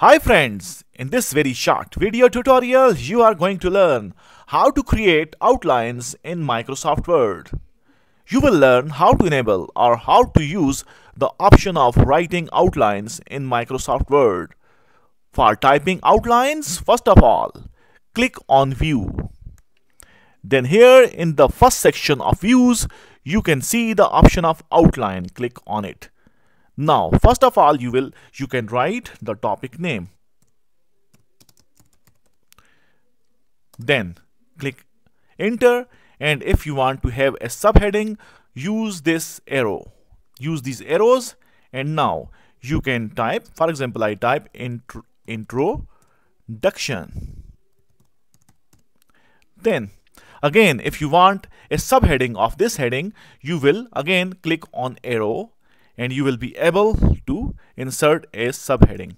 Hi friends, in this very short video tutorial you are going to learn how to create outlines in Microsoft Word. You will learn how to enable or how to use the option of writing outlines in Microsoft Word. For typing outlines, first of all, click on View. Then here in the first section of Views, you can see the option of outline. Click on it. Now, first of all, you will you can write the topic name. Then click enter and if you want to have a subheading, use this arrow. Use these arrows and now you can type, for example, I type intro, introduction. Then again, if you want a subheading of this heading, you will again click on arrow and you will be able to insert a subheading.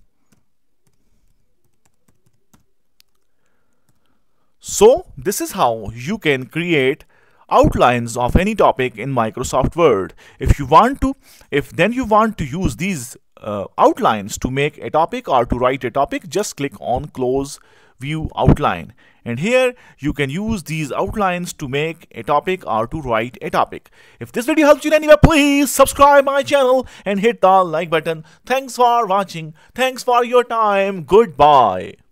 So this is how you can create outlines of any topic in Microsoft Word. If you want to, if then you want to use these uh, outlines to make a topic or to write a topic, just click on close view outline. And here you can use these outlines to make a topic or to write a topic. If this video helps you in any way please subscribe my channel and hit the like button. Thanks for watching. Thanks for your time. Goodbye